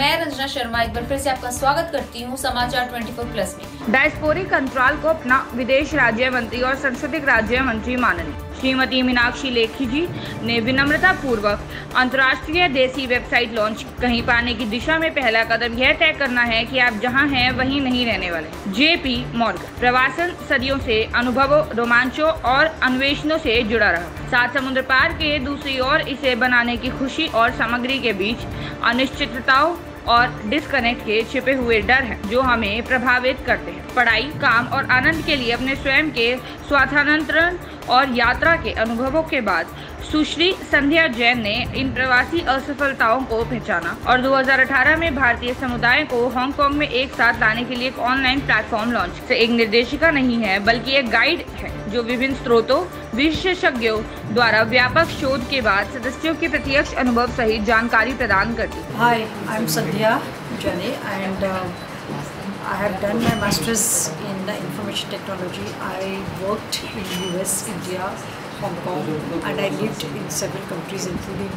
मैं रंजना शर्मा, एक बार फिर से आपका स्वागत करती हूँ समाचार 24 प्लस में। डायस्पोरिक अंतराल को अपना विदेश राज्य मंत्री और सांस्कृतिक राज्य मंत्री माननी श्रीमती मीनाक्षी लेखी जी ने विनम्रता पूर्वक अंतर्राष्ट्रीय देसी वेबसाइट लॉन्च कहीं पाने की दिशा में पहला कदम यह तय करना है कि आप जहाँ हैं, वहीं नहीं रहने वाले। जेपी मॉर्गन, प्रवासन सदियों से अनुभवों, रोमांचों और अन्वेषणों से जुड़ा रहा। सात समुद्र पार के दूसरी ओर इसे बनाने की खुशी और सामग्री के बीच अनिश्चितताओं और डिस्कनेक्ट के छिपे हुए डर हैं, जो हमें प्रभावित करते हैं। पढ़ाई, काम और आनंद के लिए अपने स्वयं के स्वार्थांतरण और यात्रा के अनुभवों के बाद सुश्री संध्या जैन ने इन प्रवासी असफलताओं को पहचाना और 2018 में भारतीय समुदाय को हांगकांग में एक साथ लाने के लिए एक ऑनलाइन प्लेटफॉर्म लॉन्च से एक निर्देशिका नहीं है, बल्कि एक गाइड है, जो विभिन्न स्रोतों, विशेषज्ञों द्वारा व्यापक शोध के बाद सदस्यों के प्रत्यक्ष अनुभव सहित जानकारी प्रदान करती है। I have done my master's in information technology. I worked in US, India, Hong Kong and I lived in several countries including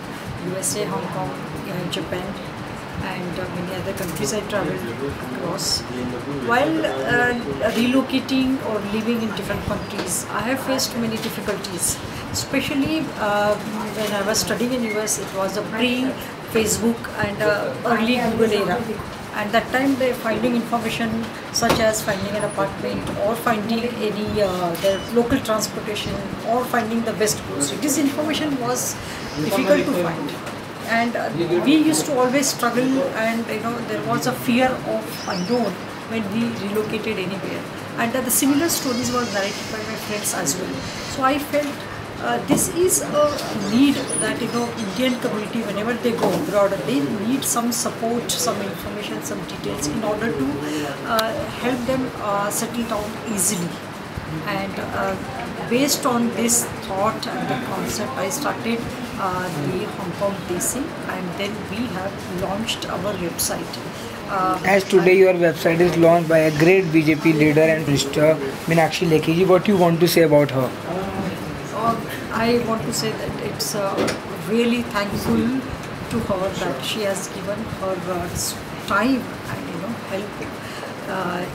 USA, Hong Kong, uh, Japan and uh, many other countries I traveled across. While uh, relocating or living in different countries, I have faced many difficulties. Especially uh, when I was studying in US, it was a pre-Facebook and uh, early Google era. And that time, they finding information such as finding an apartment or finding any uh, their local transportation or finding the best grocery. This information was difficult to find and uh, we used to always struggle and you know there was a fear of unknown when we relocated anywhere and uh, the similar stories were narrated by my friends as well so i felt uh, this is a need that you know indian community whenever they go abroad they need some support some information some details in order to uh, help them uh, settle down easily and uh, based on this thought and the concept i started uh, the hong kong desi and then we have launched our website As today your website is launched by a great BJP leader and Mr. Meenakshi Lekhi what you want to say about her? I want to say that it's uh, really thankful to her that she has given her uh, time and you know help uh,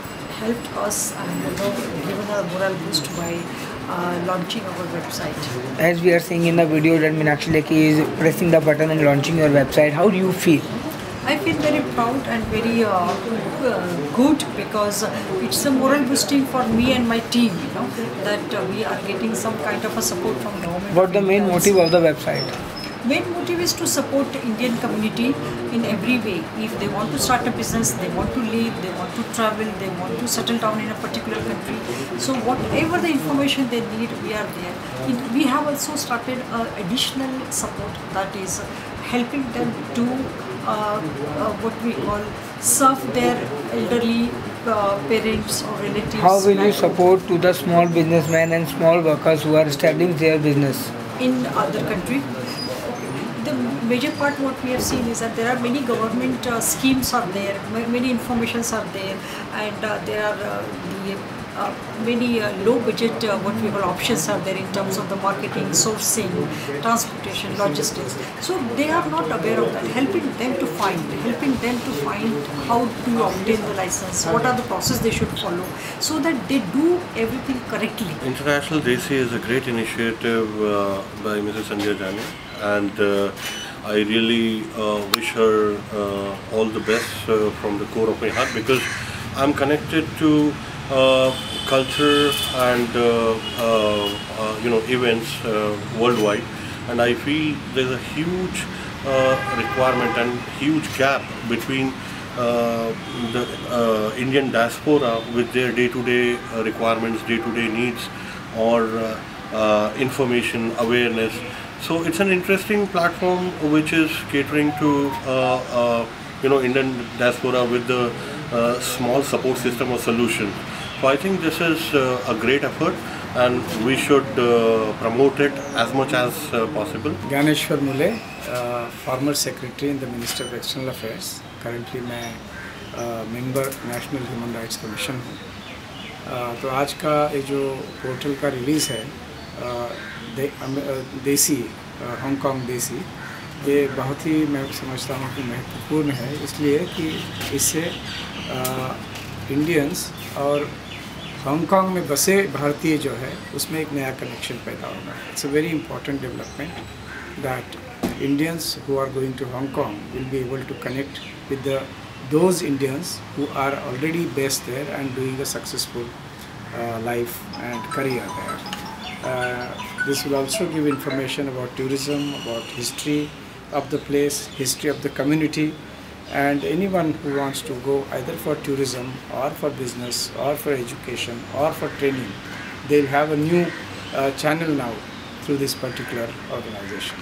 helped us and you know given her moral boost by uh, launching our website As we are seeing in the video that Meenakshi Lekhi is pressing the button and launching your website, how do you feel? I feel very proud and very uh, uh, good because it's a moral boosting for me and my team, you know, that uh, we are getting some kind of a support from government. What the main motive of the website? Main motive is to support Indian community in every way. If they want to start a business, they want to live, they want to travel, they want to settle down in a particular country. So whatever the information they need, we are there. It, we have also started uh, additional support that is helping them to what we call serve their elderly uh, parents or relatives. How will you support to the small businessmen and small workers who are establishing their business? in other country. The major part what we have seen is that there are many government uh, schemes are there, many informations are there, and uh, there are uh, the, uh, many uh, low budget uh, what we call options are there in terms of the marketing, sourcing, transportation, logistics. So they are not aware of that. Helping them to find, helping them to find how to obtain the license, what are the process they should follow, so that they do everything correctly. International Desi is a great initiative uh, by Mrs. Sandhya Jane, and uh, I really wish her all the best from the core of my heart because I'm connected to uh, culture and uh, uh, uh, you know events worldwide, and I feel there's a huge requirement and huge gap between uh, the uh, Indian diaspora with their day-to-day uh, requirements, day-to-day needs, or information awareness. So it's an interesting platform which is catering to you know Indian diaspora with the small support system or solution. So I think this is uh, a great effort, and we should uh, promote it as much as uh, possible. Gyaneshwar Mule former secretary in the minister of external affairs currently मैं member national human rights commission हूँ अ, तो आज का ये जो portal का release है दे, देसी हांगकांग देसी ये बहुत ही मैं समझता हूँ कि महत्वपूर्ण है इसलिए कि इससे इंडियंस और हांगकांग में बसे भारतीय जो है, उसमें एक नया कनेक्शन पैदा होगा it's a very important development that Indians who are going to Hong Kong will be able to connect with the those Indians who are already based there and doing a successful life and career there this will also give information about tourism about history of the place history of the community and anyone who wants to go either for tourism or for business or for education or for training, they'll have a new uh, channel now through this particular organization.